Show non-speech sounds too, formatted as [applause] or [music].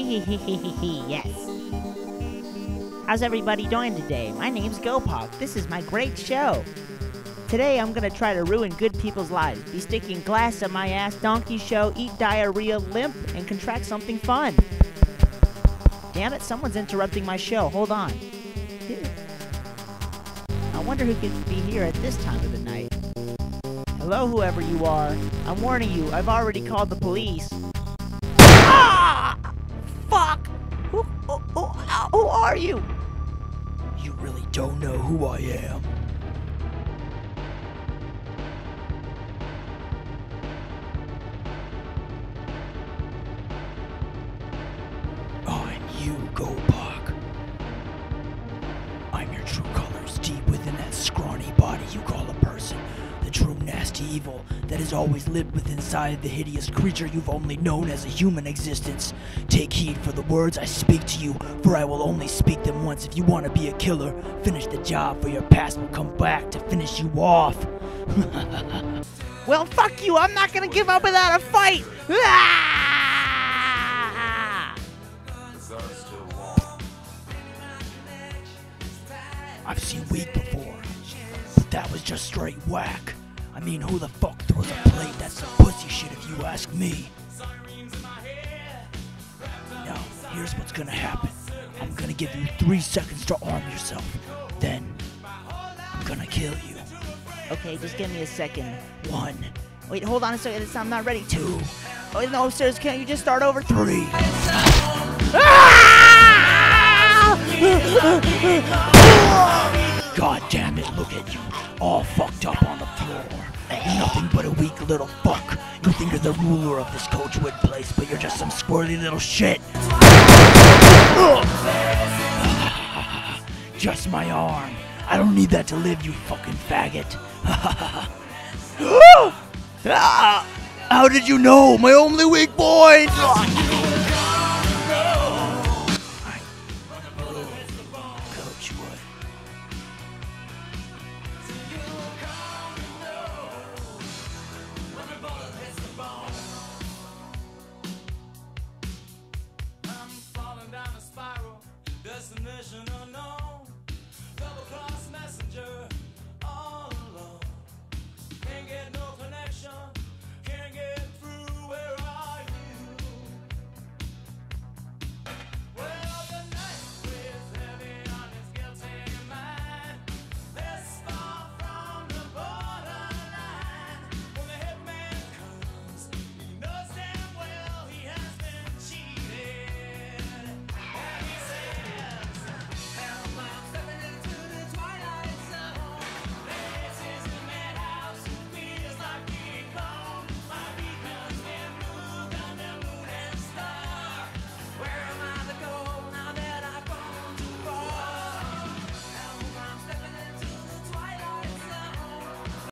[laughs] yes. How's everybody doing today? My name's Gopac. This is my great show. Today I'm gonna try to ruin good people's lives, be sticking glass up my ass, donkey show, eat diarrhea, limp, and contract something fun. Damn it, someone's interrupting my show. Hold on. I wonder who could be here at this time of the night. Hello, whoever you are. I'm warning you, I've already called the police. Who are you? You really don't know who I am. Oh, I'm you. I'm evil that has always lived within inside the hideous creature you've only known as a human existence. Take heed for the words I speak to you, for I will only speak them once. If you want to be a killer, finish the job, for your past will come back to finish you off. [laughs] Well, fuck you! I'm not gonna give up without a fight! [laughs] I've seen weak before, but that was just straight whack. I mean, who the fuck throws a plate? That's some pussy shit if you ask me. Now, here's what's gonna happen. I'm gonna give you three seconds to arm yourself. Then, I'm gonna kill you. Okay, just give me a second. One, Wait, hold on a second. I'm not ready. two, Oh, no, sirs, can't you just start over? three. Ah! God damn it, look at you. All fucked up on the floor. You're nothing but a weak little fuck. You think you're the ruler of this Coachwood place, but you're just some squirrely little shit. [laughs] just my arm. I don't need that to live, you fucking faggot. [laughs] Ah! How did you know? My only weak point! destination unknown, double-class messenger.